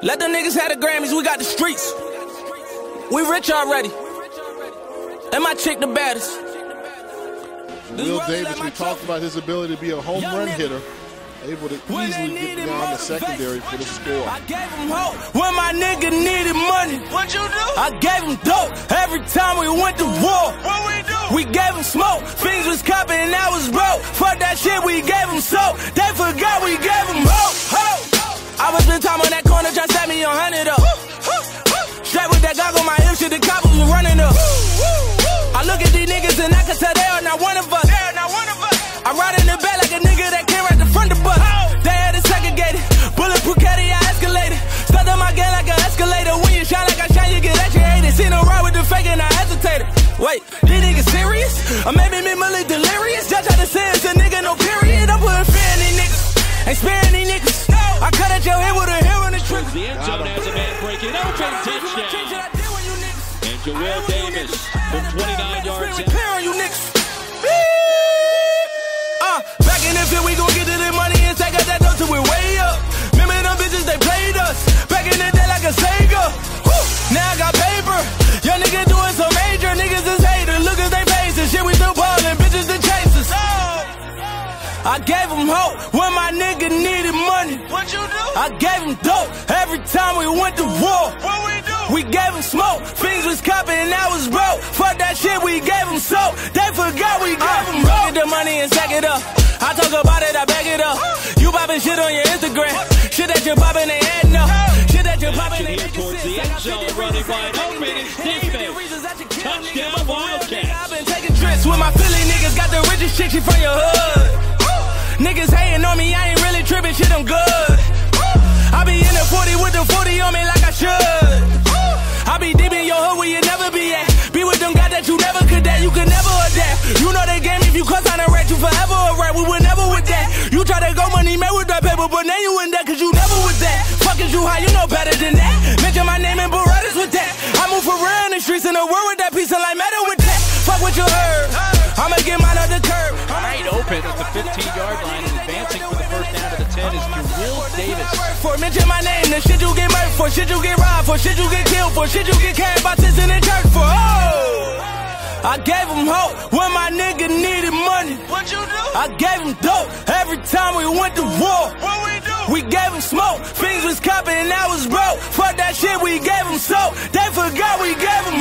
Let the niggas have the Grammys, we got the streets. We rich already. And my chick the baddest. Will Davis, we talked about his ability to be a home run hitter, able to easily get beyond the secondary for the score. I gave him hope when my nigga needed money. What you do? I gave him dope every time we went to war. What we do? We gave him smoke. Things was copping and I was broke. Fuck that shit, we gave him soap. Me on hundred up. Straight with that goggle, my hip shit, the coppers was running up. I look at these niggas and I can tell they are not one of us. They are not one of us. I ride in the back like a nigga that came right the front of the bus. Oh. They had it segregated. Bulletproof caddy, I escalated. Stuck on my game like an escalator. When you shine like I shine, you get educated. Seen them ride with the fake and I hesitated. Wait, these niggas serious? Or maybe me really delirious? Just try to say it's a nigga, no period. I'm putting fear in these niggas. Ain't sparing these niggas. Jawill Davis from 29 yards out. Repair you niggas. Uh, back in the field, we gon' get to the money I gave him hope when my nigga needed money. What you do? I gave him dope every time we went to war. What we do? We gave him smoke. Things was copping and I was broke. Fuck that shit, we gave him soap. They forgot we gave him Look at the money and stack it up. I talk about it, I back it up. You poppin' shit on your Instagram. Shit that you poppin' ain't adding up. Shit that you poppin' ain't Here towards the end zone, running wide open is defense. Touchdown Wildcats. I've been taking trips with my Philly niggas. Got the richest chick, she from your hood. Niggas hating on me, I ain't really tripping, shit, I'm good. I be in the 40 with the 40 on me like I should. I be deep in your hood where you never be at. Be with them guys that you never could that, you could never adapt. You know they game if you cuss on a rat, you forever a rat. We were never with that. You try to go money made with that paper, but now you in that cause you never with that. Fuck is you high, you know better than that. Mention my name and Berettas with that. I move for real in the streets in the world with that piece of like metal with that. Fuck what you heard. I'ma get mine on the curb. Wide open For mention my name, the shit you get murdered for, shit you get robbed for, shit you get killed for, shit you get carried by tits in the church for. Oh! I gave him hope when my nigga needed money. What you do? I gave him dope every time we went to war. What we do? We gave him smoke. Things was copping and I was broke. Fuck that shit, we gave him soap. They forgot we gave him